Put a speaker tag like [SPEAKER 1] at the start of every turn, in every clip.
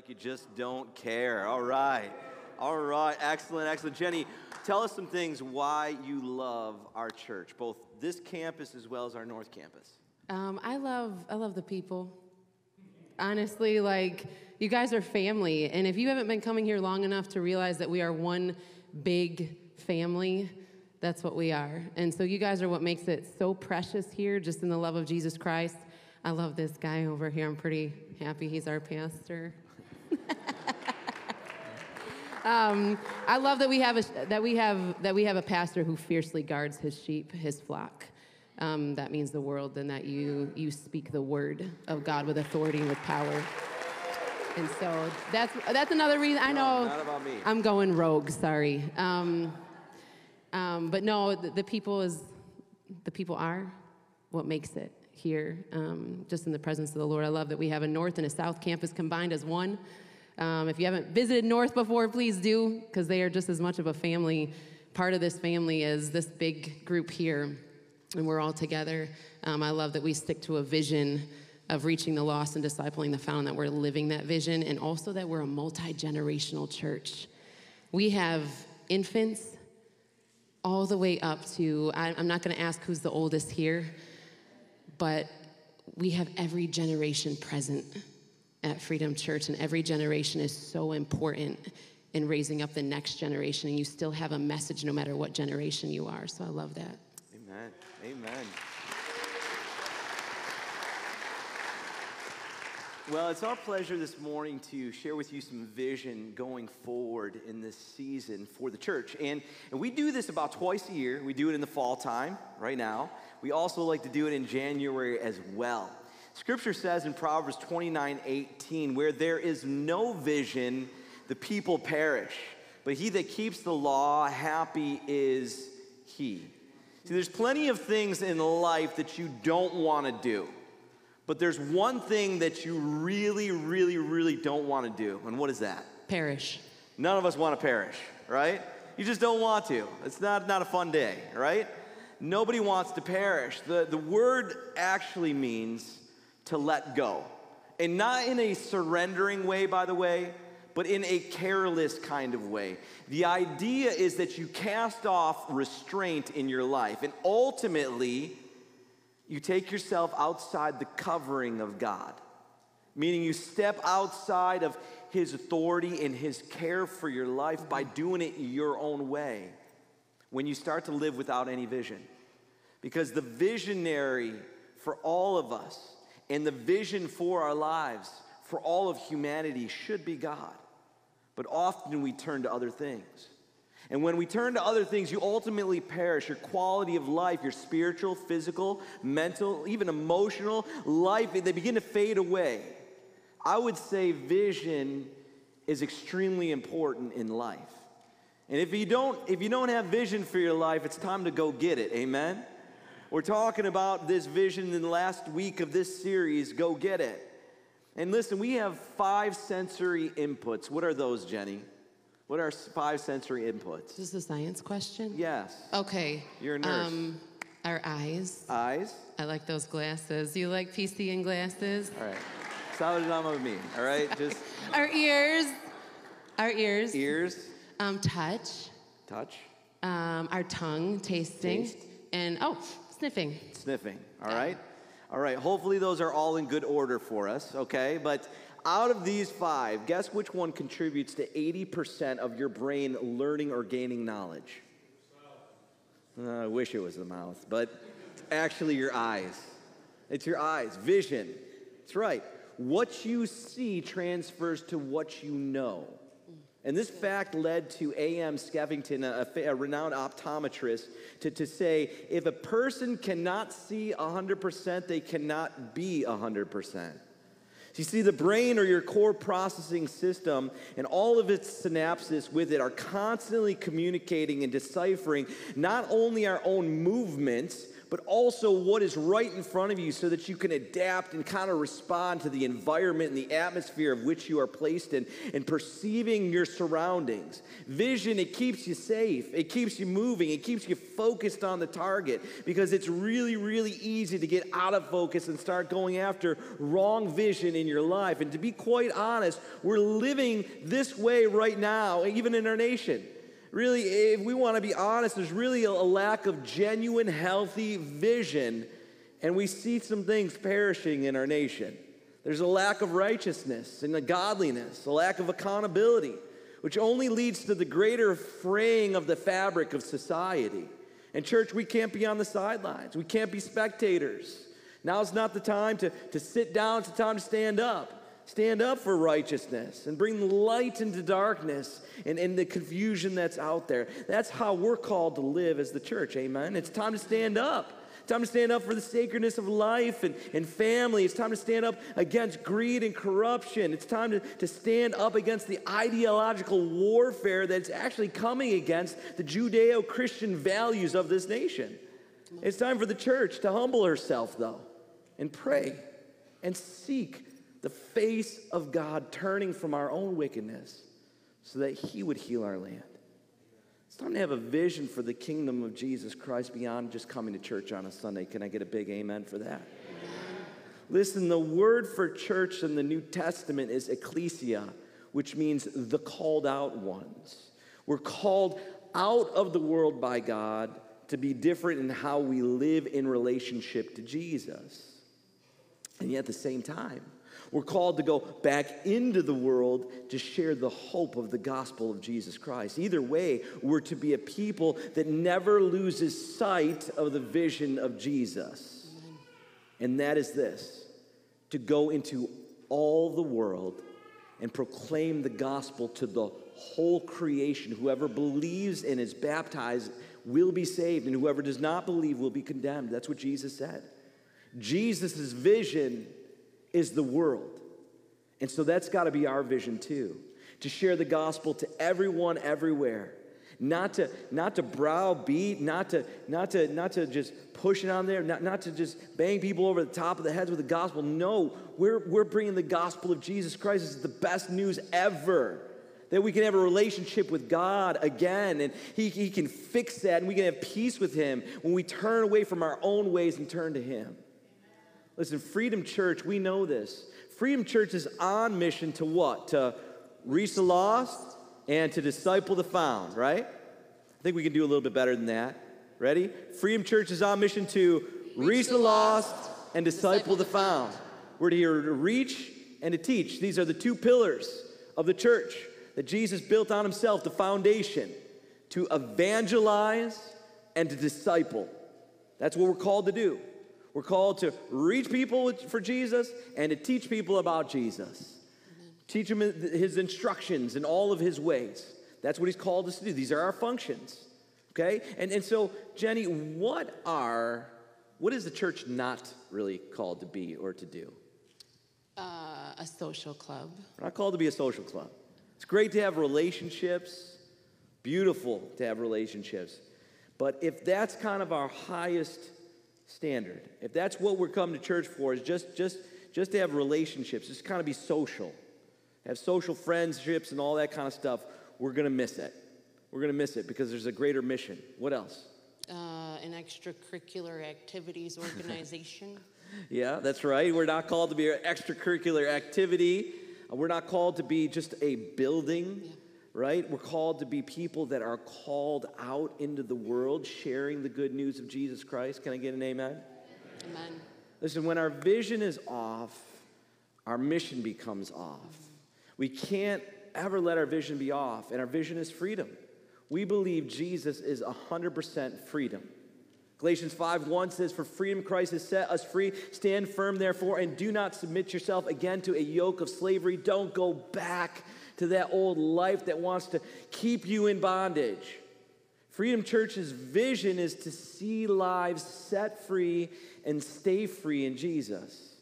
[SPEAKER 1] like you just don't care. All right. All right. Excellent. Excellent. Jenny, tell us some things why you love our church, both this campus as well as our North Campus.
[SPEAKER 2] Um, I love I love the people. Honestly, like you guys are family, and if you haven't been coming here long enough to realize that we are one big family, that's what we are. And so you guys are what makes it so precious here, just in the love of Jesus Christ. I love this guy over here. I'm pretty happy he's our pastor. Um, I love that we have a, that we have that we have a pastor who fiercely guards his sheep, his flock. Um, that means the world, and that you you speak the word of God with authority and with power. And so that's that's another reason. I know
[SPEAKER 1] No, not about me.
[SPEAKER 2] I'm going rogue. Sorry. Um, um, but no, the, the people is the people are what makes it here, um, just in the presence of the Lord. I love that we have a North and a South campus combined as one. Um, if you haven't visited North before, please do, because they are just as much of a family, part of this family as this big group here, and we're all together. Um, I love that we stick to a vision of reaching the lost and discipling the found, that we're living that vision, and also that we're a multi generational church. We have infants all the way up to, I- I'm not going to ask who's the oldest here, but we have every generation present at Freedom Church, and every generation is so important in raising up the next generation, and you still have a message no matter what generation you are. So I love that.
[SPEAKER 1] Amen. Amen. Well, it's our pleasure this morning to share with you some vision going forward in this season for the church. And, and we do this about twice a year. We do it in the fall time, right now. We also like to do it in January as well. Scripture says in Proverbs 29 18, where there is no vision, the people perish. But he that keeps the law, happy is he. See, there's plenty of things in life that you don't want to do. But there's one thing that you really, really, really don't want to do. And what is that?
[SPEAKER 2] Perish.
[SPEAKER 1] None of us want to perish, right? You just don't want to. It's not, not a fun day, right? Nobody wants to perish. The, the word actually means to let go. And not in a surrendering way, by the way, but in a careless kind of way. The idea is that you cast off restraint in your life, and ultimately, you take yourself outside the covering of God, meaning you step outside of His authority and His care for your life by doing it your own way when you start to live without any vision. Because the visionary for all of us and the vision for our lives, for all of humanity, should be God. But often we turn to other things. And when we turn to other things, you ultimately perish. Your quality of life, your spiritual, physical, mental, even emotional life, they begin to fade away. I would say vision is extremely important in life. And if you don't, if you don't have vision for your life, it's time to go get it. Amen. We're talking about this vision in the last week of this series, Go Get It. And listen, we have five sensory inputs. What are those, Jenny? What are five sensory inputs?
[SPEAKER 2] This is a science question?
[SPEAKER 1] Yes.
[SPEAKER 2] Okay.
[SPEAKER 1] You're a nurse.
[SPEAKER 2] Um, our eyes.
[SPEAKER 1] Eyes.
[SPEAKER 2] I like those glasses. You like PC and glasses?
[SPEAKER 1] All right. Solid enough of me. All right. Just
[SPEAKER 2] Our ears. Our ears.
[SPEAKER 1] ears,
[SPEAKER 2] Um, touch.
[SPEAKER 1] touch,
[SPEAKER 2] Um, our tongue, tasting.
[SPEAKER 1] Taste.
[SPEAKER 2] And, oh, sniffing.
[SPEAKER 1] sniffing. All right. All right. Hopefully those are all in good order for us. Okay. But out of these five, guess which one contributes to 80% of your brain learning or gaining knowledge? Uh, I wish it was the mouth, but actually your eyes. It's your eyes, vision. That's right. What you see transfers to what you know. And this fact led to A.M. Skeffington, a, a- a renowned optometrist, to, to say if a person cannot see 100%, they cannot be 100%. You see, the brain or your core processing system and all of its synapses with it are constantly communicating and deciphering not only our own movements, but also what is right in front of you so that you can adapt and kind of respond to the environment and the atmosphere of which you are placed in and perceiving your surroundings. Vision, it keeps you safe, it keeps you moving, it keeps you focused on the target because it's really, really easy to get out of focus and start going after wrong vision in your life. And to be quite honest, we're living this way right now, even in our nation really, if we want to be honest, there's really a, lack of genuine, healthy vision, and we see some things perishing in our nation. There's a lack of righteousness and a godliness, a lack of accountability, which only leads to the greater fraying of the fabric of society. And, church, we can't be on the sidelines, we can't be spectators. Now's not the time to, to sit down, it's the time to stand up. Stand up for righteousness and bring light into darkness and, and the confusion that's out there. That's how we're called to live as the church. Amen. It's time to stand up. Time to stand up for the sacredness of life and, and family. It's time to stand up against greed and corruption. It's time to, to stand up against the ideological warfare that's actually coming against the Judeo Christian values of this nation. It's time for the church to humble herself, though, and pray and seek the face of God turning from our own wickedness so that He would heal our land. It's time to have a vision for the kingdom of Jesus Christ beyond just coming to church on a Sunday. Can I get a big amen for that? Listen, the word for church in the New Testament is ecclesia, which means the called out ones. We're called out of the world by God to be different in how we live in relationship to Jesus. And yet at the same time, we're called to go back into the world to share the hope of the gospel of Jesus Christ. Either way, we're to be a people that never loses sight of the vision of Jesus. And that is this to go into all the world and proclaim the gospel to the whole creation. Whoever believes and is baptized will be saved, and whoever does not believe will be condemned. That's what Jesus said. Jesus' vision is the world. And so that's got to be our vision too to share the gospel to everyone everywhere. Not to not to browbeat not to not to not to just push it on there not, not to just bang people over the top of the heads with the gospel. No we're we're bringing the gospel of jesus christ. Is the best news ever that we can have a relationship with god again and he, he can fix that and we can have peace with him when we turn away from our own ways and turn to him Listen, Freedom Church, we know this. Freedom Church is on mission to what? To reach the lost and to disciple the found, right? I think we can do a little bit better than that. Ready? Freedom Church is on mission to reach, reach the, the lost and disciple, disciple the found. We're here to reach and to teach. These are the two pillars of the church that Jesus built on himself, the foundation to evangelize and to disciple. That's what we're called to do. We're called to reach people for Jesus and to teach people about Jesus. Teach them his instructions and all of his ways. That's what he's called us to do. These are our functions. Okay? And, and so, Jenny, what are, what is the church not really called to be or to do?
[SPEAKER 2] Uh, a social club.
[SPEAKER 1] We're not called to be a social club. It's great to have relationships, beautiful to have relationships. But if that's kind of our highest standard. If that's what we're coming to church for, is just just just to have relationships, just kind of be social, have social friendships and all that kind of stuff, we're gonna miss it. We're gonna miss it because there's a greater mission. What else?
[SPEAKER 2] Uh, an extracurricular activities organization.
[SPEAKER 1] yeah, that's right. We're not called to be an extracurricular activity. We're not called to be just a building. Yeah right? We're called to be people that are called out into the world, sharing the good news of Jesus Christ. Can I get an amen? Amen. Listen, when our vision is off, our mission becomes off. We can't ever let our vision be off, and our vision is freedom. We believe Jesus is 100% freedom. Galatians 5 1 says, For freedom Christ has set us free. Stand firm, therefore, and do not submit yourself again to a yoke of slavery. Don't go back to that old life that wants to keep you in bondage. Freedom Church's vision is to see lives set free and stay free in Jesus.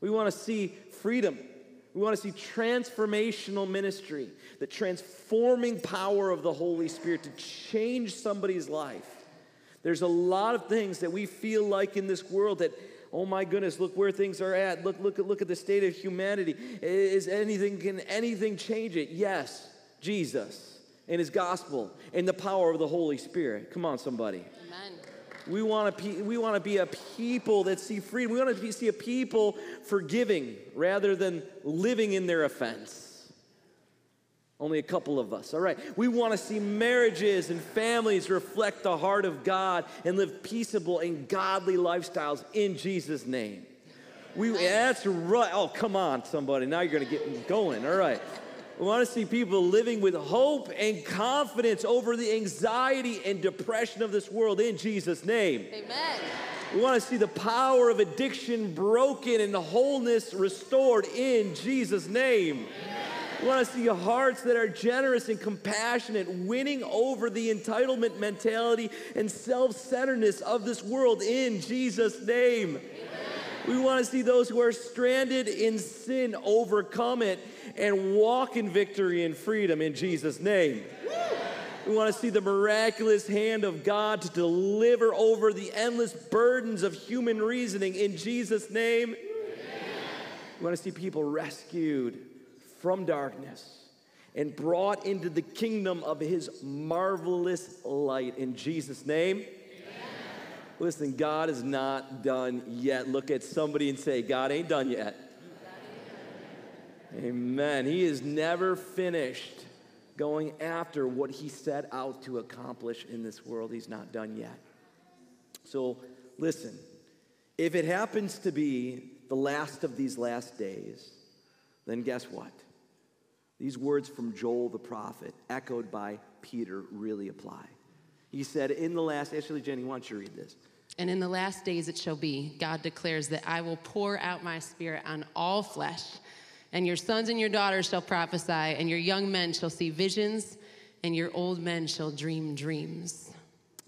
[SPEAKER 1] We want to see freedom. We want to see transformational ministry, the transforming power of the Holy Spirit to change somebody's life There's a lot of things that we feel like in this world that, oh my goodness, look where things are at. Look, look, look at the state of humanity. Is anything, can anything change it? Yes, Jesus and his gospel and the power of the Holy Spirit. Come on, somebody.
[SPEAKER 2] Amen.
[SPEAKER 1] We want to we want to be a people that see freedom. We want to see a people forgiving rather than living in their offense. Only a couple of us. All right. We want to see marriages and families reflect the heart of God and live peaceable and godly lifestyles in Jesus' name. We that's right. Oh, come on, somebody. Now you're going to get going. All right. We want to see people living with hope and confidence over the anxiety and depression of this world in Jesus' name.
[SPEAKER 2] Amen.
[SPEAKER 1] We want to see the power of addiction broken and the wholeness restored in Jesus' name. Amen. We want to see hearts that are generous and compassionate, winning over the entitlement mentality and self centeredness of this world in Jesus' name. Amen. We want to see those who are stranded in sin overcome it and walk in victory and freedom in Jesus' name. We want to see the miraculous hand of God to deliver over the endless burdens of human reasoning in Jesus' name. We want to see people rescued from darkness and brought into the kingdom of his marvelous light in Jesus' name. Listen, God is not done yet. Look at somebody and say, God ain't done yet. Amen. He is never finished going after what he set out to accomplish in this world. He's not done yet. So, listen, if it happens to be the last of these last days, then guess what? These words from Joel the prophet, echoed by Peter, really apply. He said, In the last, actually, Jenny, why don't you read this?
[SPEAKER 2] And in the last days it shall be, God declares that I will pour out my spirit on all flesh. And your sons and your daughters shall prophesy, and your young men shall see visions, and your old men shall dream dreams.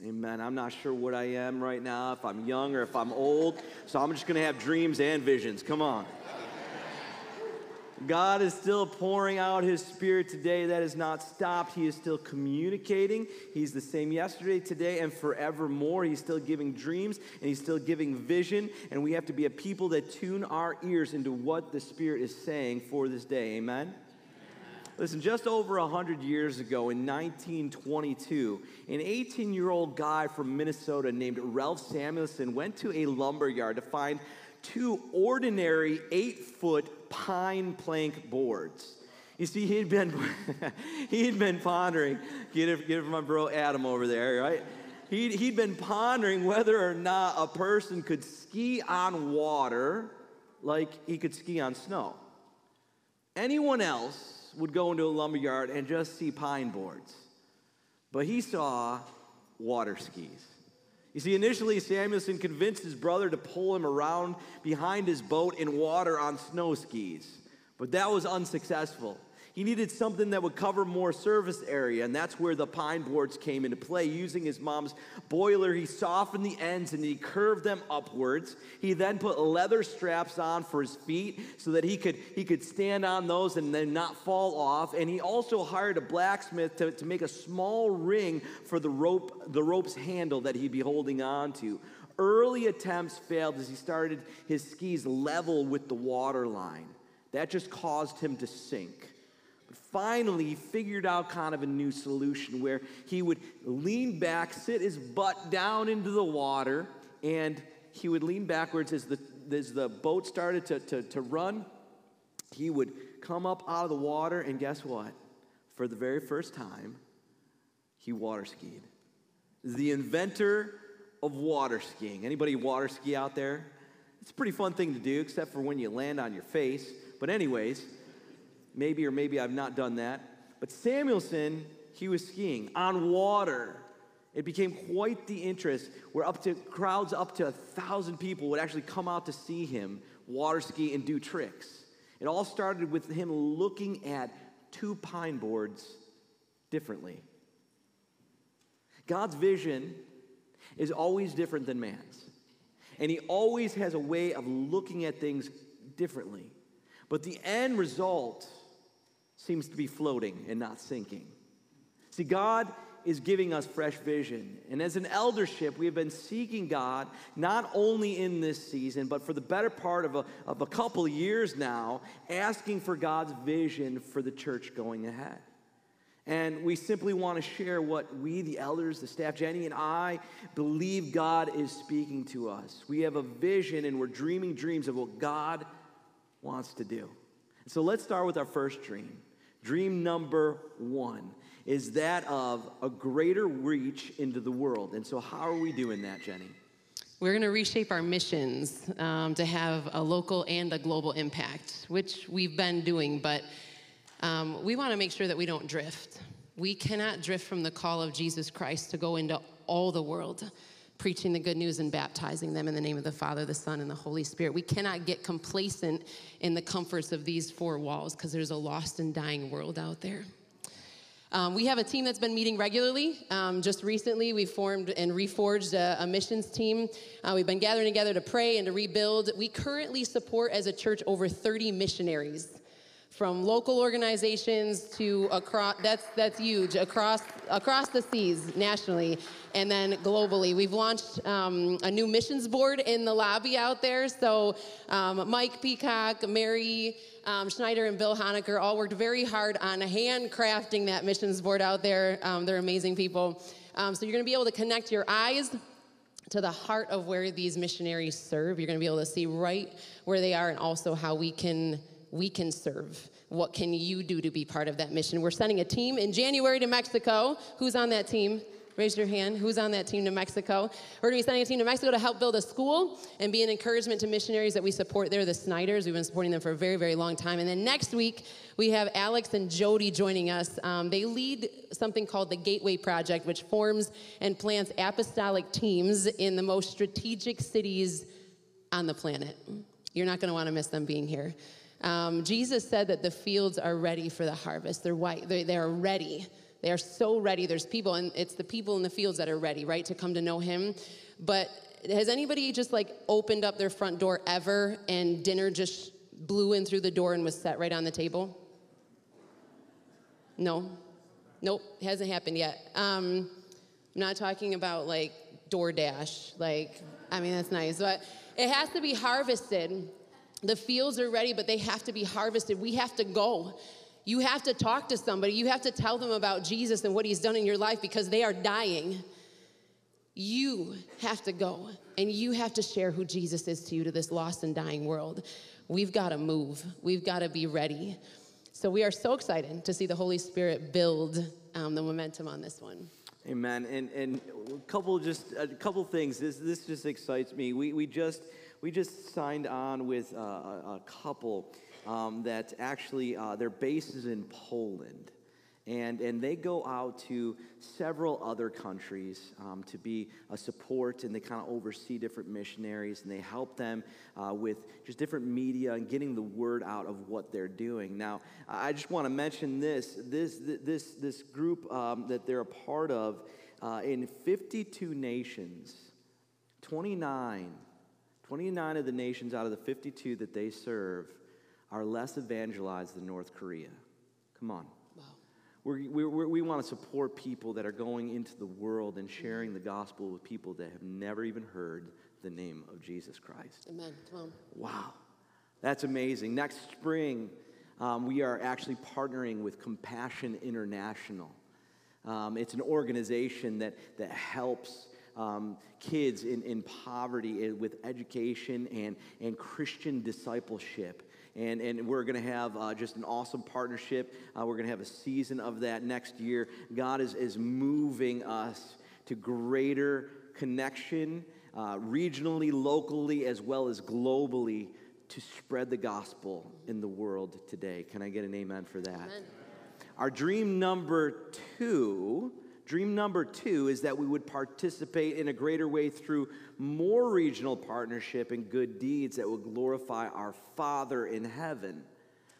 [SPEAKER 1] Amen. I'm not sure what I am right now, if I'm young or if I'm old, so I'm just going to have dreams and visions. Come on. God is still pouring out his spirit today. That has not stopped. He is still communicating. He's the same yesterday, today, and forevermore. He's still giving dreams and he's still giving vision. And we have to be a people that tune our ears into what the Spirit is saying for this day. Amen? Listen, just over 100 years ago in 1922, an 18 year old guy from Minnesota named Ralph Samuelson went to a lumber yard to find two ordinary eight foot pine plank boards. You see, he'd been, he'd been pondering, get it, get it from my bro Adam over there, right? He'd, he'd been pondering whether or not a person could ski on water like he could ski on snow. Anyone else would go into a lumberyard and just see pine boards, but he saw water skis. You see, initially, Samuelson convinced his brother to pull him around behind his boat in water on snow skis, but that was unsuccessful. He needed something that would cover more service area, and that's where the pine boards came into play. Using his mom's boiler, he softened the ends and he curved them upwards. He then put leather straps on for his feet so that he could, he could stand on those and then not fall off. And he also hired a blacksmith to, to make a small ring for the rope, the rope's handle that he'd be holding on to. Early attempts failed as he started his skis level with the water line. That just caused him to sink finally he figured out kind of a new solution where he would lean back, sit his butt down into the water, and he would lean backwards as the, as the boat started to, to, to run. He would come up out of the water, and guess what? For the very first time, he water skied. The inventor of water skiing. Anybody water ski out there? It's a pretty fun thing to do, except for when you land on your face. But, anyways, Maybe or maybe I've not done that. But Samuelson, he was skiing on water. It became quite the interest where up to crowds up to a thousand people would actually come out to see him water ski and do tricks. It all started with him looking at two pine boards differently. God's vision is always different than man's. And he always has a way of looking at things differently. But the end result seems to be floating and not sinking. See, God is giving us fresh vision. And as an eldership, we have been seeking God not only in this season, but for the better part of a, of a couple of years now, asking for God's vision for the church going ahead. And we simply want to share what we, the elders, the staff, Jenny and I, believe God is speaking to us. We have a vision and we're dreaming dreams of what God wants to do. So let's start with our first dream. Dream number one is that of a greater reach into the world. And so, how are we doing that, Jenny?
[SPEAKER 2] We're going to reshape our missions um, to have a local and a global impact, which we've been doing, but um, we want to make sure that we don't drift. We cannot drift from the call of Jesus Christ to go into all the world, preaching the good news and baptizing them in the name of the Father, the Son, and the Holy Spirit. We cannot get complacent in the comforts of these four walls because there's a lost and dying world out there. Um, we have a team that's been meeting regularly. Um, just recently, we formed and reforged a, a missions team. Uh, we've been gathering together to pray and to rebuild. We currently support as a church over 30 missionaries from local organizations to across that's that's huge across across the seas nationally and then globally. We've launched um, a new missions board in the lobby out there. So um, mike peacock mary um, schneider and bill honecker all worked very hard on handcrafting that missions board out there. Um, they're amazing people. Um, so you're going to be able to connect your eyes to the heart of where these missionaries serve. You're going to be able to see right where they are and also how we can we can serve? What can you do to be part of that mission? We're sending a team in January to Mexico. Who's on that team? Raise your hand. Who's on that team to Mexico? We're going to be sending a team to Mexico to help build a school and be an encouragement to missionaries that we support there, the Snyders. We've been supporting them for a very, very long time. And then next week, we have Alex and Jody joining us. Um, they lead something called the Gateway Project, which forms and plants apostolic teams in the most strategic cities on the planet. You're not going to want to miss them being here. Um, Jesus said that the fields are ready for the harvest. They're white. They, they are ready. They are so ready. There's people, and it's the people in the fields that are ready, right, to come to know Him. But has anybody just like opened up their front door ever and dinner just blew in through the door and was set right on the table? No. Nope, hasn't happened yet. Um, I'm not talking about like DoorDash. Like, I mean, that's nice, but it has to be harvested. The fields are ready, but they have to be harvested. We have to go. You have to talk to somebody. You have to tell them about Jesus and what he's done in your life because they are dying. You have to go and you have to share who Jesus is to you to this lost and dying world. We've got to move, we've got to be ready. So we are so excited to see the Holy Spirit build um, the momentum on this one.
[SPEAKER 1] Amen. And and a couple just a couple things. This this just excites me. We we just we just signed on with uh, a, couple um, that actually uh, their base is in Poland. And, and they go out to several other countries um, to be a support and they kind of oversee different missionaries and they help them uh, with just different media and getting the word out of what they're doing now i just want to mention this this this this group um, that they're a part of uh, in 52 nations 29 29 of the nations out of the 52 that they serve are less evangelized than North Korea. Come on. Wow. we we we want to support people that are going into the world and sharing the gospel with people that have never even heard the name of Jesus Christ.
[SPEAKER 2] Amen. Come on.
[SPEAKER 1] Wow. That's amazing. Next spring, um, we are actually partnering with Compassion International. Um, it's an organization that, that helps um, kids in, in poverty eh, with education and, and Christian discipleship. And, and we're going to have uh, just an awesome partnership. Uh, we're going to have a season of that next year. God is, is moving us to greater connection, uh, regionally, locally, as well as globally, to spread the gospel in the world today. Can I get an amen for that? Amen. Our dream number two Dream number two is that we would participate in a greater way through more regional partnership and good deeds that will glorify our Father in heaven.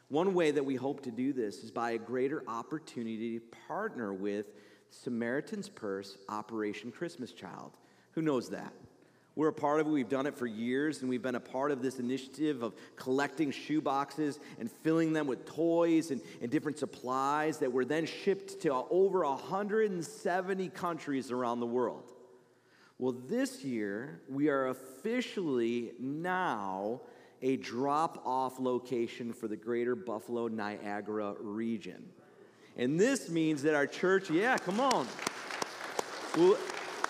[SPEAKER 1] One way that we hope to do this is by a greater opportunity to partner with Samaritan's Purse Operation Christmas Child. Who knows that? We're a part of it. We've done it for years, and we've been a part of this initiative of collecting shoe boxes and filling them with toys and, and different supplies that were then shipped to over 170 countries around the world. Well, this year, we are officially now a drop off location for the greater Buffalo Niagara region. And this means that our church, yeah, come on. Well,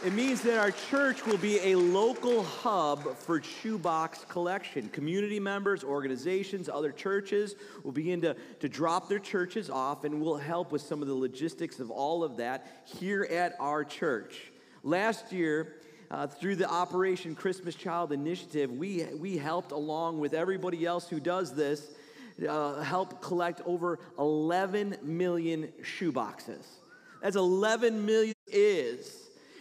[SPEAKER 1] it means that our church will be a local hub for shoebox collection. Community members, organizations, other churches will begin to, to drop their churches off, and we'll help with some of the logistics of all of that here at our church. Last year, uh, through the Operation Christmas Child Initiative, we, we helped along with everybody else who does this, uh, help collect over 11 million shoeboxes. That's 11 million is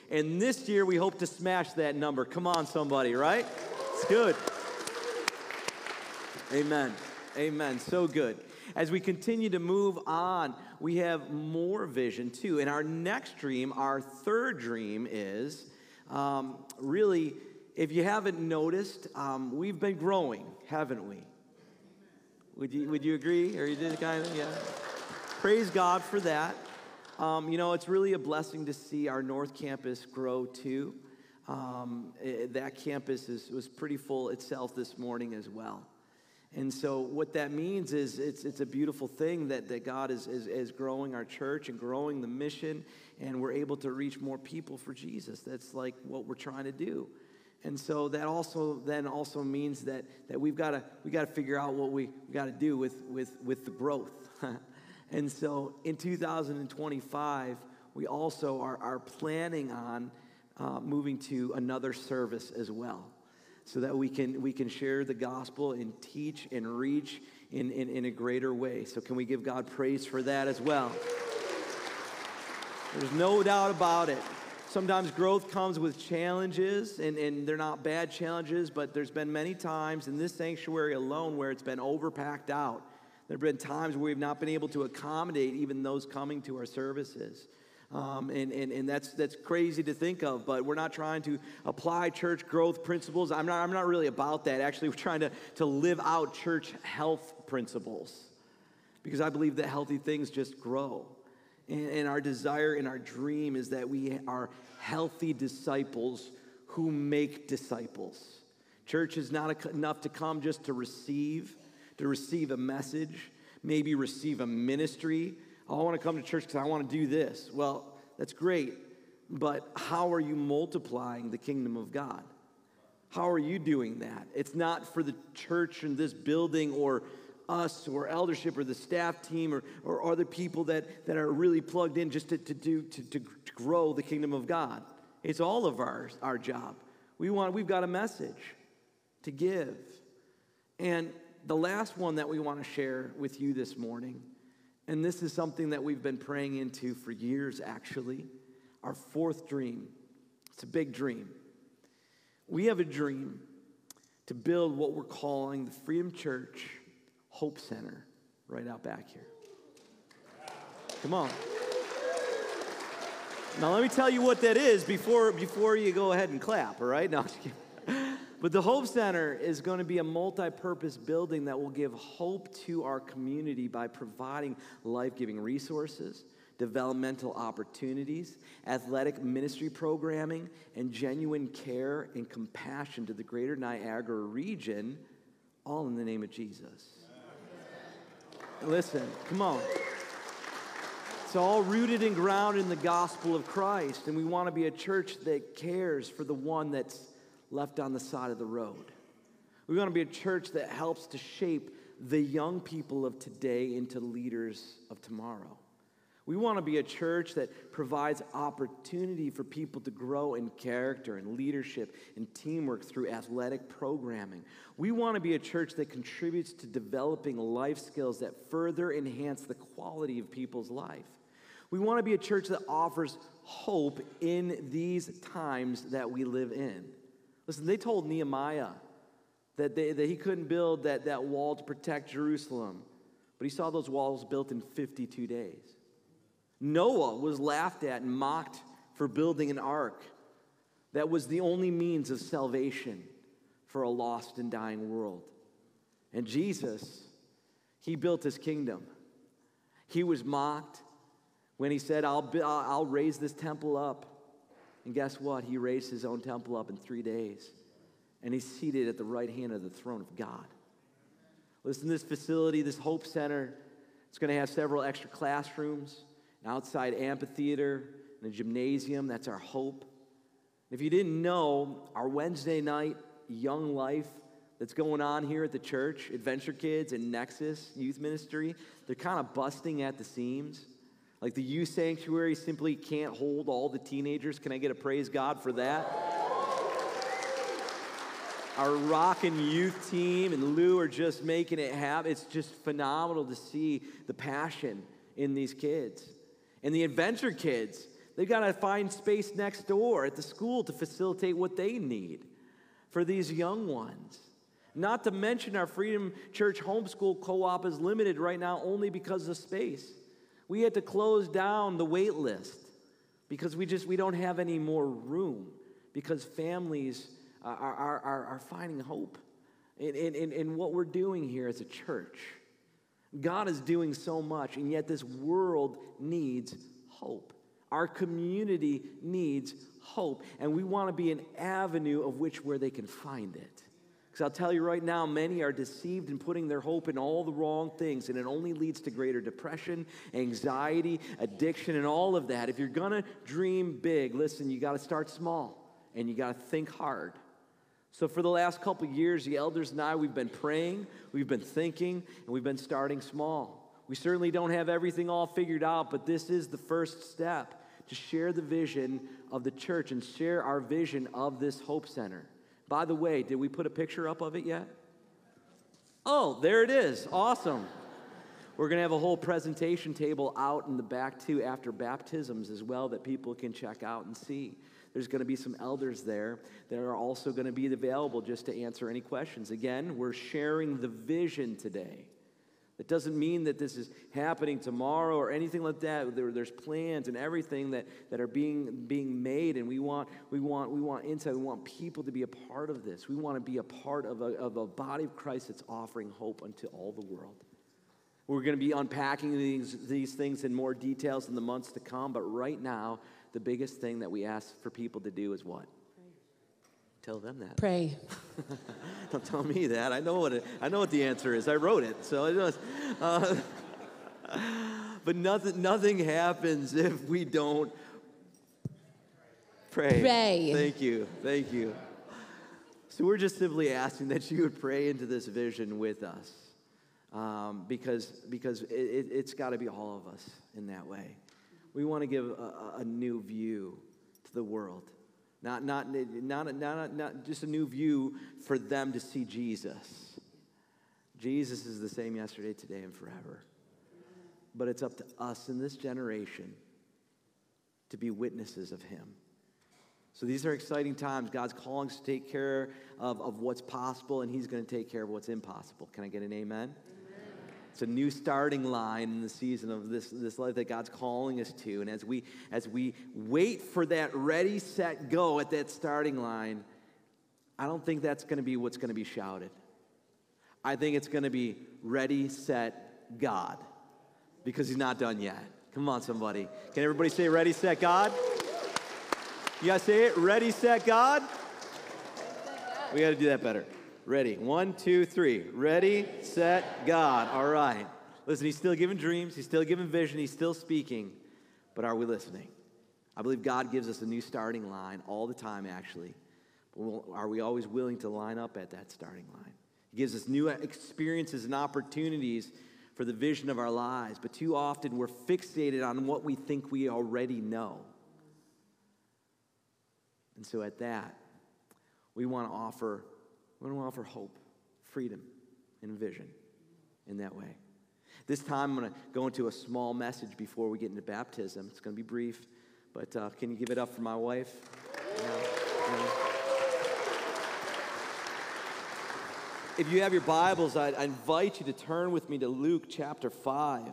[SPEAKER 1] and this year, we hope to smash that number. Come on, somebody, right? It's good. Amen. Amen. So good. As we continue to move on, we have more vision too. And our next dream, our third dream, is um, really, if you haven't noticed, um, we've been growing, haven't we? Would you, would you agree? Or you did kind of? Yeah. Praise God for that. Um, you know, it's really a blessing to see our North Campus grow too. Um, it, eh, that campus is, was pretty full itself this morning as well. And so, what that means is it's, it's a beautiful thing that, that God is, is, is growing our church and growing the mission, and we're able to reach more people for Jesus. That's like what we're trying to do. And so that also then also means that, that we've got to we got to figure out what we, we got to do with, with, with the growth. And so in 2025, we also are, are planning on uh, moving to another service as well so that we can, we can share the gospel and teach and reach in, in, in a greater way. So, can we give God praise for that as well? There's no doubt about it. Sometimes growth comes with challenges, and, and they're not bad challenges, but there's been many times in this sanctuary alone where it's been overpacked out there have been times where we've not been able to accommodate even those coming to our services. Um, and, and, and that's, that's crazy to think of, but we're not trying to apply church growth principles. I'm not, I'm not really about that. Actually, we're trying to, to live out church health principles because I believe that healthy things just grow. And, and our desire and our dream is that we are healthy disciples who make disciples. Church is not enough to come just to receive to receive a message, maybe receive a ministry. Oh, I want to come to church because I want to do this. Well, that's great, but how are you multiplying the kingdom of God? How are you doing that? It's not for the church and this building or us or eldership or the staff team or, or other people that, that are really plugged in just to, to do to, to, to grow the kingdom of God. It's all of our, our job. We want, we've got a message to give. And the last one that we want to share with you this morning, and this is something that we've been praying into for years actually, our fourth dream. It's a big dream. We have a dream to build what we're calling the Freedom Church Hope Center right out back here. Come on. Now let me tell you what that is before before you go ahead and clap, all right? Now but the Hope Center is going to be a multi purpose building that will give hope to our community by providing life giving resources, developmental opportunities, athletic ministry programming, and genuine care and compassion to the greater Niagara region, all in the name of Jesus. Listen, come on. It's all rooted and grounded in the gospel of Christ, and we want to be a church that cares for the one that's left on the side of the road. We want to be a church that helps to shape the young people of today into leaders of tomorrow. We want to be a church that provides opportunity for people to grow in character and leadership and teamwork through athletic programming. We want to be a church that contributes to developing life skills that further enhance the quality of people's life. We want to be a church that offers hope in these times that we live in. Listen, they told Nehemiah that, they, that he couldn't build that, that wall to protect Jerusalem, but he saw those walls built in 52 days. Noah was laughed at and mocked for building an ark that was the only means of salvation for a lost and dying world. And Jesus, he built his kingdom. He was mocked when he said, I'll, I'll raise this temple up. And guess what? He raised his own temple up in three days. And he's seated at the right hand of the throne of God. Listen, this facility, this Hope Center, it's going to have several extra classrooms, an outside amphitheater, and a gymnasium. That's our hope. If you didn't know, our Wednesday night Young Life that's going on here at the church, Adventure Kids and Nexus Youth Ministry, they're kind of busting at the seams. Like the youth sanctuary simply can't hold all the teenagers. Can I get a praise God for that? Our rockin' youth team and Lou are just making it happen. It's just phenomenal to see the passion in these kids. And the adventure kids, they've got to find space next door at the school to facilitate what they need for these young ones. Not to mention our Freedom Church homeschool co op is limited right now only because of space. We had to close down the wait list because we just we don't have any more room because families uh, are, are, are, are finding hope in, in, in what we're doing here as a church. God is doing so much, and yet this world needs hope. Our community needs hope, and we want to be an avenue of which where they can find it. Because I'll tell you right now, many are deceived in putting their hope in all the wrong things, and it only leads to greater depression, anxiety, addiction, and all of that. If you're going to dream big, listen, you got to start small and you got to think hard. So, for the last couple years, the elders and I, we've been praying, we've been thinking, and we've been starting small. We certainly don't have everything all figured out, but this is the first step to share the vision of the church and share our vision of this Hope Center. By the way, did we put a picture up of it yet? Oh, there it is. Awesome. We're going to have a whole presentation table out in the back too after baptisms as well that people can check out and see. There's going to be some elders there that are also going to be available just to answer any questions. Again, we're sharing the vision today. It doesn't mean that this is happening tomorrow or anything like that. There, there's plans and everything that, that are being, being made, and we want, we, want, we want insight. We want people to be a part of this. We want to be a part of a, of a body of Christ that's offering hope unto all the world. We're going to be unpacking these, these things in more details in the months to come, but right now, the biggest thing that we ask for people to do is what? Tell them that.
[SPEAKER 2] Pray.
[SPEAKER 1] Don't tell me that. I know what it, I know what the answer is. I wrote it. So it was, uh, but nothing nothing happens if we don't pray.
[SPEAKER 2] Pray.
[SPEAKER 1] Thank you. Thank you. So we're just simply asking that you would pray into this vision with us, um, because because it, it, it's got to be all of us in that way. We want to give a, a new view to the world. Not, not, not, not, not just a new view for them to see Jesus. Jesus is the same yesterday, today, and forever. But it's up to us in this generation to be witnesses of him. So these are exciting times. God's calling us to take care of, of what's possible, and he's going to take care of what's impossible. Can I get an amen? It's a new starting line in the season of this, this life that God's calling us to. And as we as we wait for that ready, set, go at that starting line, I don't think that's going to be what's going to be shouted. I think it's going to be ready, set, God. Because he's not done yet. Come on, somebody. Can everybody say ready, set, God? You guys say it? Ready, set, God? We got to do that better. Ready. One, two, three. Ready, set, God. All right. Listen, he's still giving dreams, he's still giving vision, he's still speaking, but are we listening? I believe God gives us a new starting line all the time, actually. But are we always willing to line up at that starting line? He gives us new experiences and opportunities for the vision of our lives, but too often we're fixated on what we think we already know. And so at that, we want to offer we want to offer hope, freedom, and vision in that way. This time, I'm going to go into a small message before we get into baptism. It's going to be brief, but uh, can you give it up for my wife? Yeah. Yeah. If you have your Bibles, I, I invite you to turn with me to Luke chapter 5.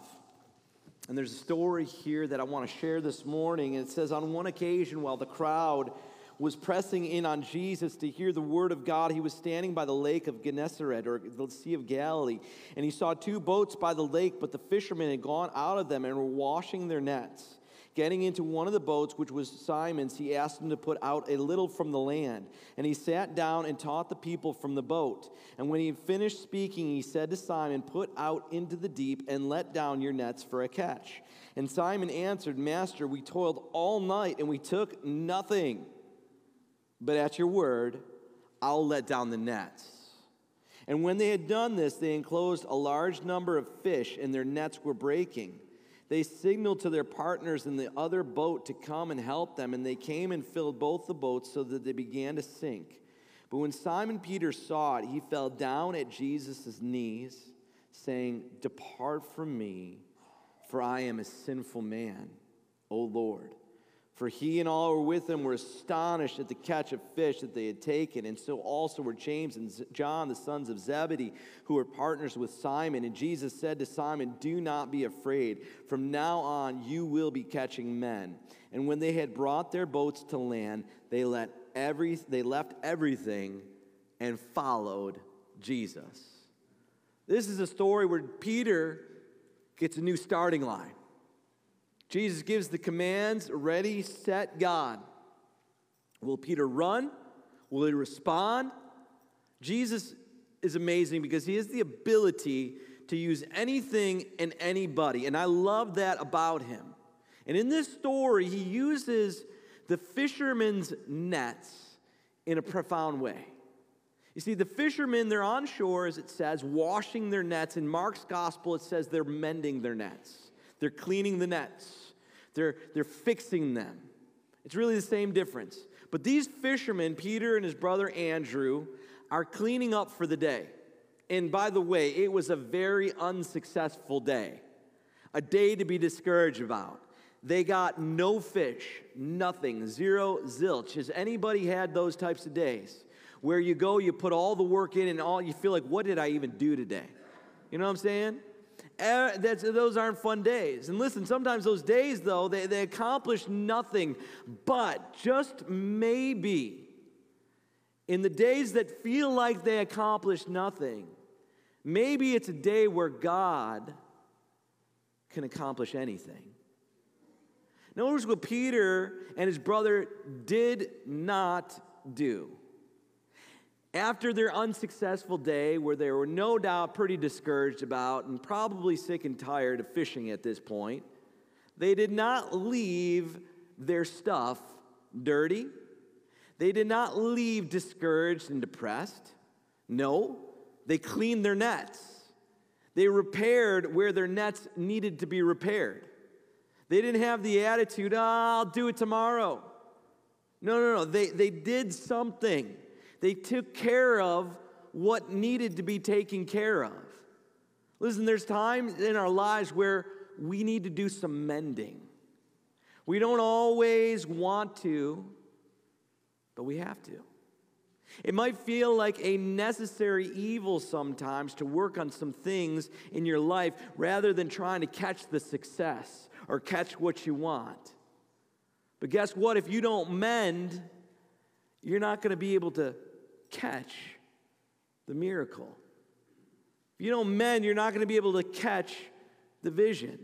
[SPEAKER 1] And there's a story here that I want to share this morning. And it says, On one occasion, while the crowd was pressing in on Jesus to hear the word of God. He was standing by the lake of Gennesaret or the Sea of Galilee, and he saw two boats by the lake, but the fishermen had gone out of them and were washing their nets. Getting into one of the boats, which was Simon's, he asked him to put out a little from the land. And he sat down and taught the people from the boat. And when he had finished speaking, he said to Simon, Put out into the deep and let down your nets for a catch. And Simon answered, Master, we toiled all night and we took nothing. But at your word, I'll let down the nets. And when they had done this, they enclosed a large number of fish, and their nets were breaking. They signaled to their partners in the other boat to come and help them, and they came and filled both the boats so that they began to sink. But when Simon Peter saw it, he fell down at Jesus' knees, saying, Depart from me, for I am a sinful man, O Lord. For he and all who were with him were astonished at the catch of fish that they had taken. And so also were James and John, the sons of Zebedee, who were partners with Simon. And Jesus said to Simon, Do not be afraid. From now on, you will be catching men. And when they had brought their boats to land, they, let every, they left everything and followed Jesus. This is a story where Peter gets a new starting line. Jesus gives the commands ready, set, God. Will Peter run? Will he respond? Jesus is amazing because he has the ability to use anything and anybody. And I love that about him. And in this story, he uses the fishermen's nets in a profound way. You see, the fishermen, they're on shore, as it says, washing their nets. In Mark's gospel, it says they're mending their nets. They're cleaning the nets, they're, they're fixing them. It's really the same difference. But these fishermen, Peter and his brother Andrew, are cleaning up for the day. And by the way, it was a very unsuccessful day, a day to be discouraged about. They got no fish, nothing, zero zilch. Has anybody had those types of days where you go, you put all the work in, and all you feel like, what did I even do today? You know what I'm saying? That's, those aren't fun days. And listen, sometimes those days, though, they, they accomplish nothing. But just maybe, in the days that feel like they accomplish nothing, maybe it's a day where God can accomplish anything. Notice what Peter and his brother did not do. After their unsuccessful day, where they were no doubt pretty discouraged about and probably sick and tired of fishing at this point, they did not leave their stuff dirty. They did not leave discouraged and depressed. No, they cleaned their nets. They repaired where their nets needed to be repaired. They didn't have the attitude, oh, I'll do it tomorrow. No, no, no. They, they did something. They took care of what needed to be taken care of. Listen, there's times in our lives where we need to do some mending. We don't always want to, but we have to. It might feel like a necessary evil sometimes to work on some things in your life rather than trying to catch the success or catch what you want. But guess what? If you don't mend, you're not going to be able to catch the miracle. If you don't mend, you're not going to be able to catch the vision.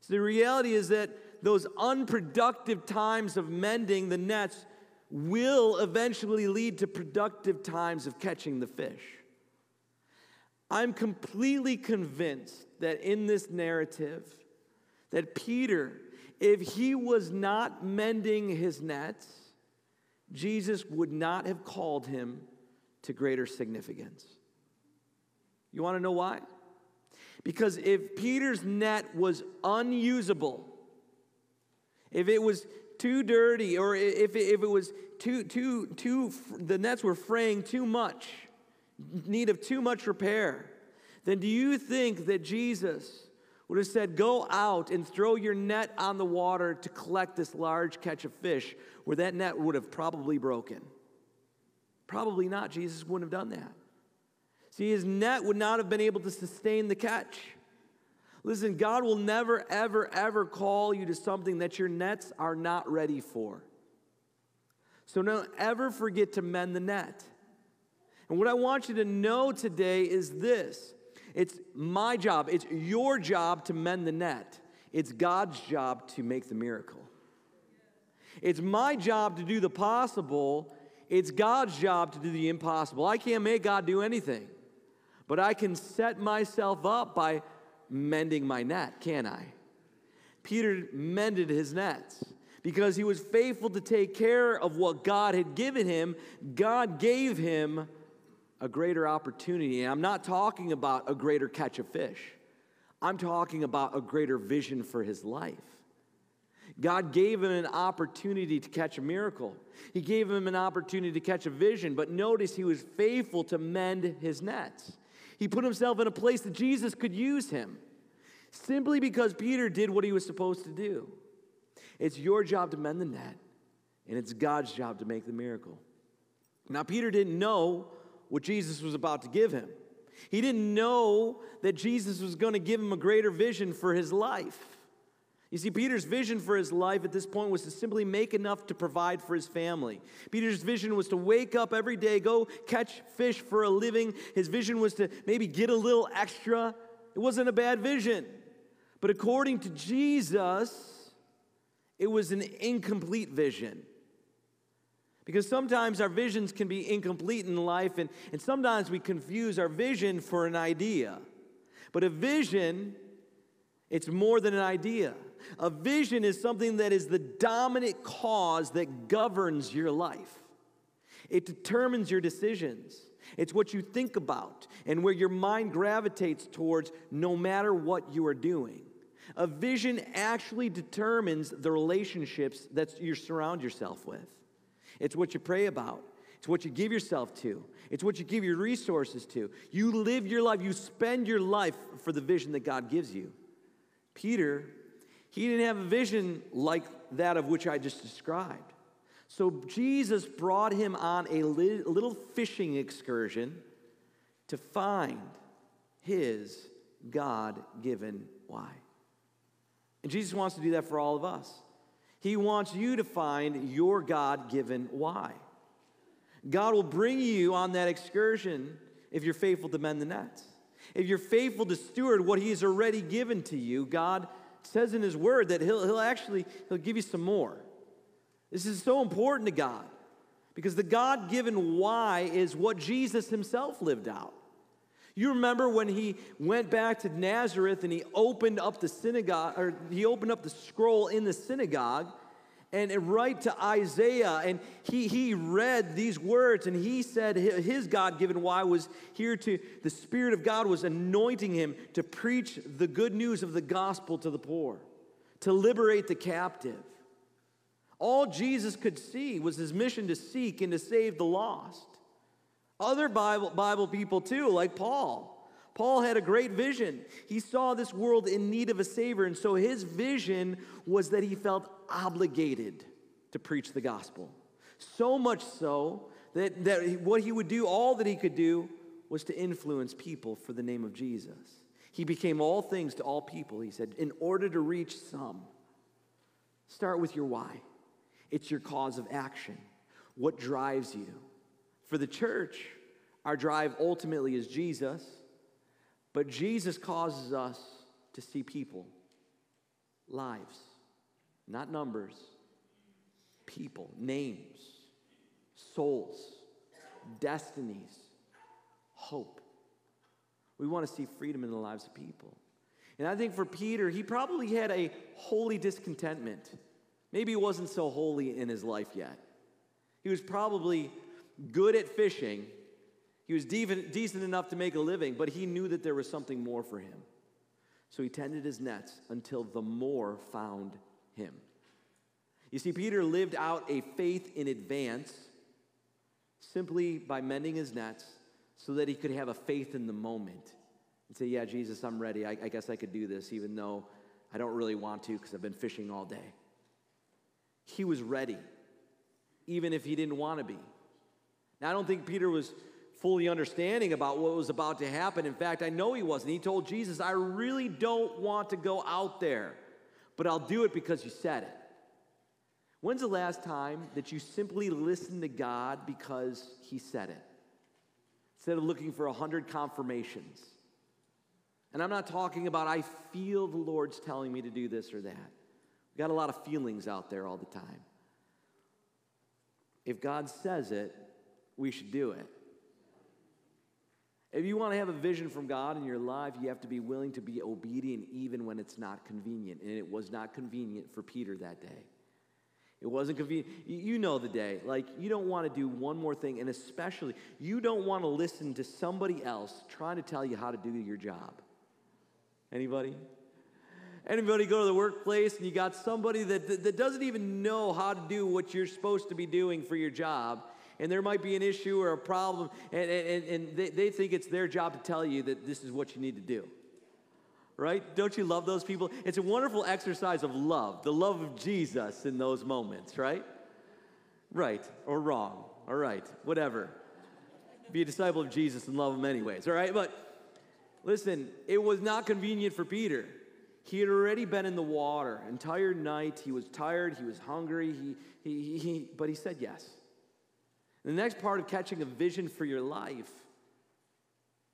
[SPEAKER 1] So the reality is that those unproductive times of mending the nets will eventually lead to productive times of catching the fish. I'm completely convinced that in this narrative that Peter if he was not mending his nets Jesus would not have called him to greater significance. You want to know why? Because if Peter's net was unusable, if it was too dirty, or if it, if it was too, too, too, the nets were fraying too much, need of too much repair, then do you think that Jesus would have said, Go out and throw your net on the water to collect this large catch of fish, where that net would have probably broken. Probably not. Jesus wouldn't have done that. See, his net would not have been able to sustain the catch. Listen, God will never, ever, ever call you to something that your nets are not ready for. So don't ever forget to mend the net. And what I want you to know today is this it's my job, it's your job to mend the net, it's God's job to make the miracle. It's my job to do the possible, it's God's job to do the impossible. I can't make God do anything, but I can set myself up by mending my net, can I? Peter mended his nets because he was faithful to take care of what God had given him. God gave him a greater opportunity. And I'm not talking about a greater catch of fish, I'm talking about a greater vision for his life. God gave him an opportunity to catch a miracle. He gave him an opportunity to catch a vision, but notice he was faithful to mend his nets. He put himself in a place that Jesus could use him simply because Peter did what he was supposed to do. It's your job to mend the net, and it's God's job to make the miracle. Now, Peter didn't know what Jesus was about to give him. He didn't know that Jesus was going to give him a greater vision for his life. You see, Peter's vision for his life at this point was to simply make enough to provide for his family. Peter's vision was to wake up every day, go catch fish for a living. His vision was to maybe get a little extra. It wasn't a bad vision. But according to Jesus, it was an incomplete vision. Because sometimes our visions can be incomplete in life, and, and sometimes we confuse our vision for an idea. But a vision, it's more than an idea. A vision is something that is the dominant cause that governs your life, it determines your decisions. It's what you think about and where your mind gravitates towards no matter what you are doing. A vision actually determines the relationships that you surround yourself with. It's what you pray about. It's what you give yourself to. It's what you give your resources to. You live your life, you spend your life for the vision that God gives you. Peter, he didn't have a vision like that of which I just described. So Jesus brought him on a little fishing excursion to find his God given why. And Jesus wants to do that for all of us. He wants you to find your God given why. God will bring you on that excursion if you're faithful to mend the nets. If you're faithful to steward what He has already given to you, God says in His Word that He'll, he'll actually He'll give you some more. This is so important to God because the God given why is what Jesus Himself lived out. You remember when he went back to Nazareth and he opened up the synagogue, or he opened up the scroll in the synagogue and it right to Isaiah, and he, he read these words, and he said his God given why was here to, the Spirit of God was anointing him to preach the good news of the gospel to the poor, to liberate the captive. All Jesus could see was his mission to seek and to save the lost. Other Bible, Bible people, too, like Paul. Paul had a great vision. He saw this world in need of a Savior, and so his vision was that he felt obligated to preach the gospel. So much so that, that what he would do, all that he could do, was to influence people for the name of Jesus. He became all things to all people, he said, in order to reach some. Start with your why. It's your cause of action. What drives you? For the church, our drive ultimately is Jesus, but Jesus causes us to see people, lives, not numbers, people, names, souls, destinies, hope. We want to see freedom in the lives of people. And I think for Peter, he probably had a holy discontentment. Maybe he wasn't so holy in his life yet. He was probably good at fishing. He was decent enough to make a living, but he knew that there was something more for him. So he tended his nets until the more found him. You see, Peter lived out a faith in advance simply by mending his nets so that he could have a faith in the moment and say, Yeah, Jesus, I'm ready. I, I guess I could do this, even though I don't really want to because I've been fishing all day. He was ready, even if he didn't want to be. Now, I don't think Peter was fully understanding about what was about to happen. In fact, I know he wasn't. He told Jesus, I really don't want to go out there, but I'll do it because you said it. When's the last time that you simply listened to God because He said it? Instead of looking for a hundred confirmations. And I'm not talking about, I feel the Lord's telling me to do this or that. We've got a lot of feelings out there all the time. If God says it, we should do it. If you want to have a vision from God in your life, you have to be willing to be obedient even when it's not convenient. And it was not convenient for Peter that day. It wasn't convenient. You know the day. Like, you don't want to do one more thing, and especially, you don't want to listen to somebody else trying to tell you how to do your job. Anybody? Anybody go to the workplace and you got somebody that, that, that doesn't even know how to do what you're supposed to be doing for your job, and there might be an issue or a problem, and, and, and they, they think it's their job to tell you that this is what you need to do right? Don't you love those people? It's a wonderful exercise of love, the love of Jesus in those moments, right? Right or wrong, all right, whatever. Be a disciple of Jesus and love him anyways, all right? But listen, it was not convenient for Peter. He had already been in the water, entire night. He was tired, he was hungry, he, he, he, but he said yes. The next part of catching a vision for your life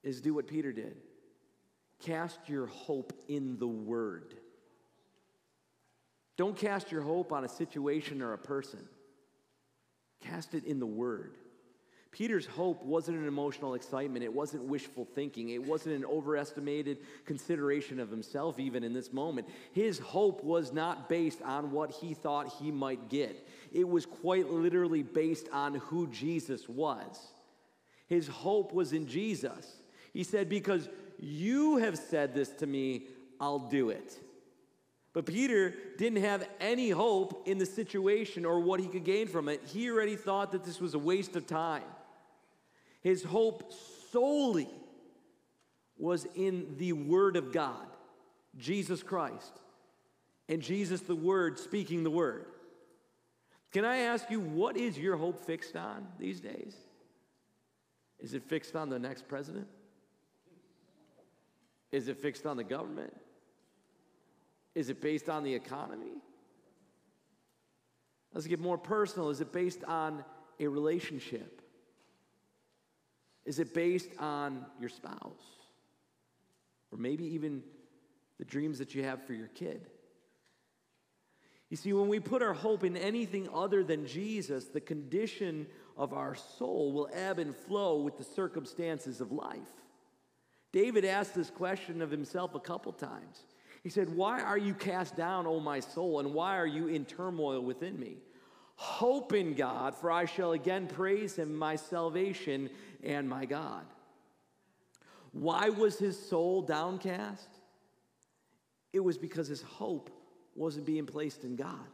[SPEAKER 1] is do what Peter did. Cast your hope in the Word. Don't cast your hope on a situation or a person. Cast it in the Word. Peter's hope wasn't an emotional excitement. It wasn't wishful thinking. It wasn't an overestimated consideration of himself, even in this moment. His hope was not based on what he thought he might get, it was quite literally based on who Jesus was. His hope was in Jesus. He said, Because you have said this to me, I'll do it. But Peter didn't have any hope in the situation or what he could gain from it. He already thought that this was a waste of time. His hope solely was in the Word of God, Jesus Christ, and Jesus the Word speaking the Word. Can I ask you, what is your hope fixed on these days? Is it fixed on the next president? Is it fixed on the government? Is it based on the economy? Let's get more personal. Is it based on a relationship? Is it based on your spouse? Or maybe even the dreams that you have for your kid? You see, when we put our hope in anything other than Jesus, the condition of our soul will ebb and flow with the circumstances of life. David asked this question of himself a couple times. He said, Why are you cast down, O my soul, and why are you in turmoil within me? Hope in God, for I shall again praise him, my salvation and my God. Why was his soul downcast? It was because his hope wasn't being placed in God.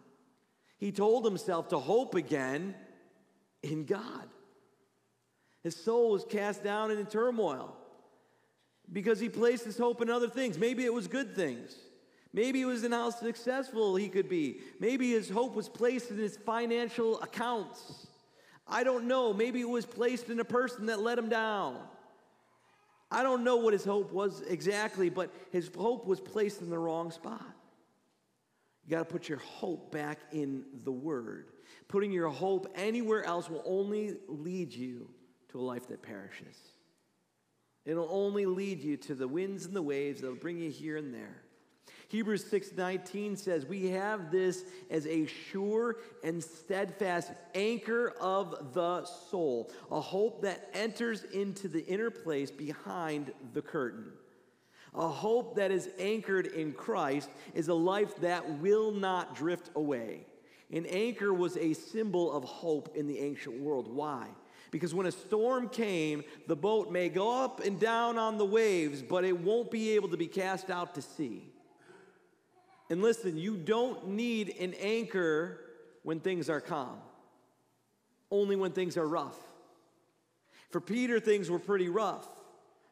[SPEAKER 1] He told himself to hope again in God. His soul was cast down and in turmoil because he placed his hope in other things. Maybe it was good things. Maybe it was in how successful he could be. Maybe his hope was placed in his financial accounts. I don't know. Maybe it was placed in a person that let him down. I don't know what his hope was exactly, but his hope was placed in the wrong spot. You got to put your hope back in the Word. Putting your hope anywhere else will only lead you to a life that perishes. It'll only lead you to the winds and the waves that'll bring you here and there. Hebrews 6:19 says, "We have this as a sure and steadfast anchor of the soul, a hope that enters into the inner place behind the curtain." A hope that is anchored in Christ is a life that will not drift away. An anchor was a symbol of hope in the ancient world. Why? Because when a storm came, the boat may go up and down on the waves, but it won't be able to be cast out to sea. And listen, you don't need an anchor when things are calm, only when things are rough. For Peter, things were pretty rough.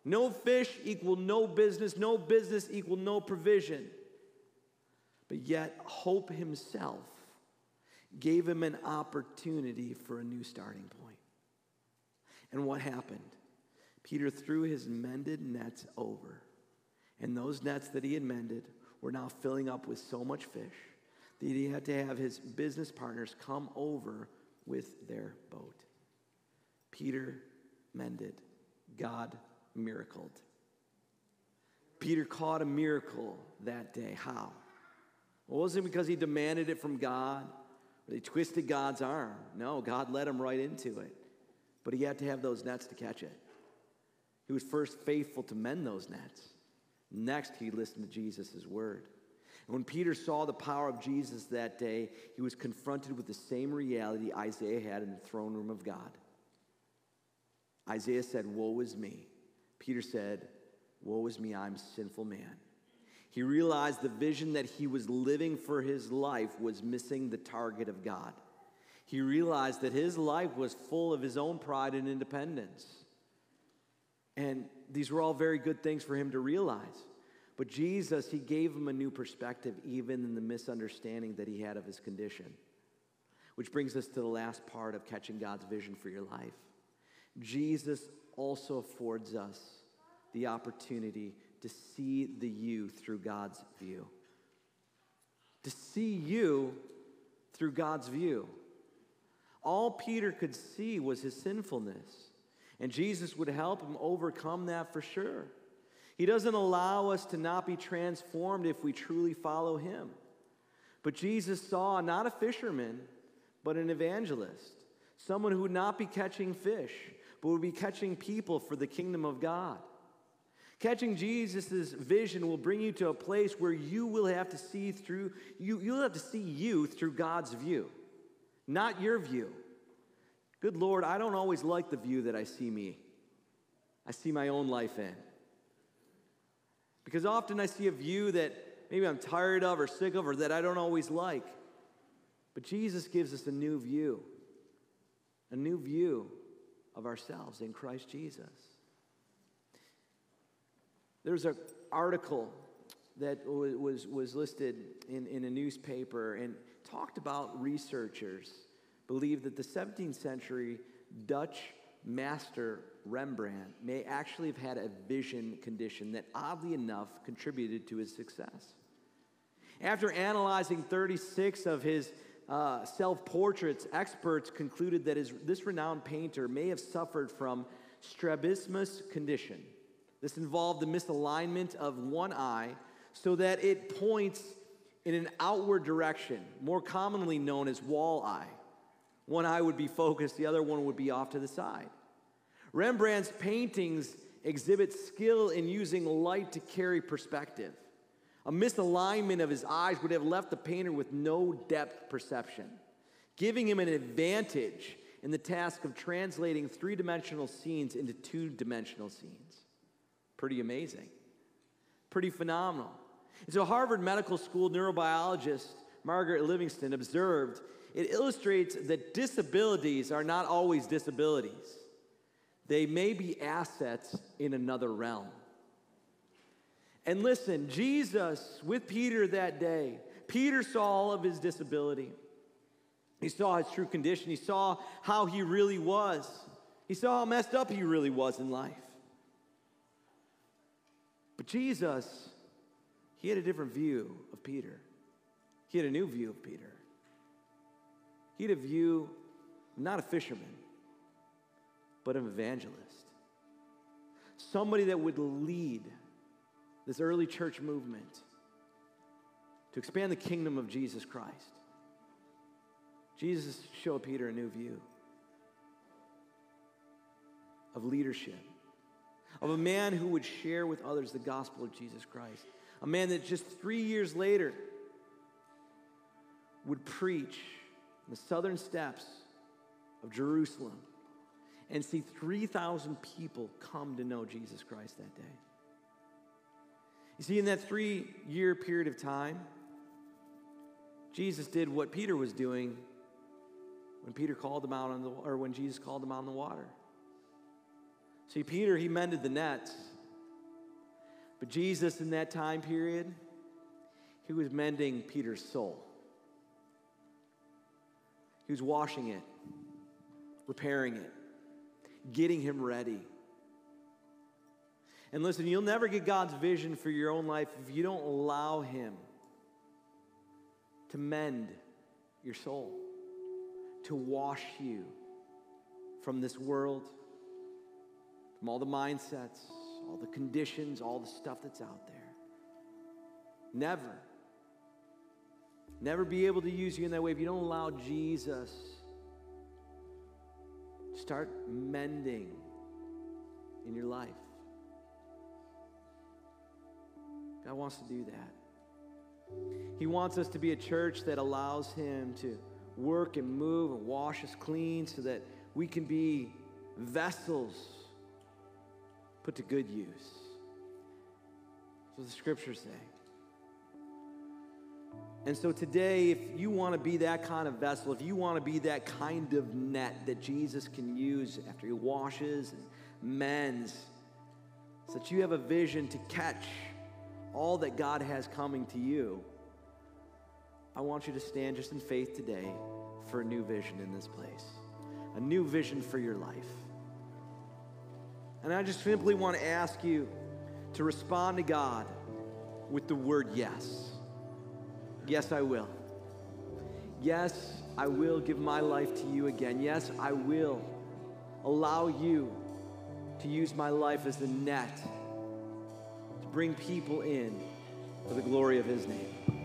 [SPEAKER 1] No fish equal no business, no business equal no provision. But yet, hope himself gave him an opportunity for a new starting point. And what happened? Peter threw his mended nets over. And those nets that he had mended were now filling up with so much fish that he had to have his business partners come over with their boat. Peter mended, God miracled. Peter caught a miracle that day. How? Well, it wasn't because he demanded it from God or he twisted God's arm. No, God led him right into it. But he had to have those nets to catch it. He was first faithful to mend those nets. Next, he listened to Jesus' word. And when Peter saw the power of Jesus that day, he was confronted with the same reality Isaiah had in the throne room of God. Isaiah said, Woe is me. Peter said, Woe is me, I'm a sinful man. He realized the vision that he was living for his life was missing the target of God. He realized that his life was full of his own pride and independence. And these were all very good things for him to realize. But Jesus, he gave him a new perspective, even in the misunderstanding that he had of his condition. Which brings us to the last part of catching God's vision for your life. Jesus also affords us the opportunity to see the you through God's view. To see you through God's view. All Peter could see was his sinfulness, and Jesus would help him overcome that for sure. He doesn't allow us to not be transformed if we truly follow him. But Jesus saw not a fisherman, but an evangelist, someone who would not be catching fish, but would be catching people for the kingdom of God. Catching Jesus' vision will bring you to a place where you will have to see through, you, you'll have to see you through God's view, not your view. Good Lord, I don't always like the view that I see me. I see my own life in. Because often I see a view that maybe I'm tired of or sick of or that I don't always like. But Jesus gives us a new view, a new view of ourselves in Christ Jesus. There's an article that was, was listed in, in a newspaper and talked about researchers believe that the 17th century Dutch master Rembrandt may actually have had a vision condition that oddly enough contributed to his success. After analyzing 36 of his uh, self portraits, experts concluded that his, this renowned painter may have suffered from strabismus condition this involved the misalignment of one eye so that it points in an outward direction, more commonly known as wall eye. One eye would be focused, the other one would be off to the side. Rembrandt's paintings exhibit skill in using light to carry perspective. A misalignment of his eyes would have left the painter with no depth perception, giving him an advantage in the task of translating three dimensional scenes into two dimensional scenes. Pretty amazing. Pretty phenomenal. And so, Harvard Medical School neurobiologist Margaret Livingstone observed it illustrates that disabilities are not always disabilities, they may be assets in another realm. And listen, Jesus with Peter that day, Peter saw all of his disability. He saw his true condition. He saw how he really was. He saw how messed up he really was in life. But Jesus, he had a different view of Peter. He had a new view of Peter. He had a view, not a fisherman, but an evangelist. Somebody that would lead this early church movement to expand the kingdom of Jesus Christ. Jesus showed Peter a new view of leadership of a man who would share with others the gospel of Jesus Christ. A man that just three years later would preach the southern steps of Jerusalem and see 3,000 people come to know Jesus Christ that day. You see, in that three year period of time, Jesus did what Peter was doing when Peter called him out on the, or when Jesus called him out on the water. See, Peter, he mended the nets. But Jesus, in that time period, he was mending Peter's soul. He was washing it, repairing it, getting him ready. And listen, you'll never get God's vision for your own life if you don't allow Him to mend your soul, to wash you from this world, from all the mindsets, all the conditions, all the stuff that's out there. Never, never be able to use you in that way if you don't allow Jesus start mending in your life. God wants to do that. He wants us to be a church that allows Him to work and move and wash us clean so that we can be vessels put to good use. What the scriptures say. And so today, if you want to be that kind of vessel, if you want to be that kind of net that Jesus can use after he washes and mends, so that you have a vision to catch all that God has coming to you, I want you to stand just in faith today for a new vision in this place, a new vision for your life. And I just simply want to ask you to respond to God with the word yes. Yes, I will. Yes, I will give my life to you again. Yes, I will allow you to use my life as the net to bring people in for the glory of his name.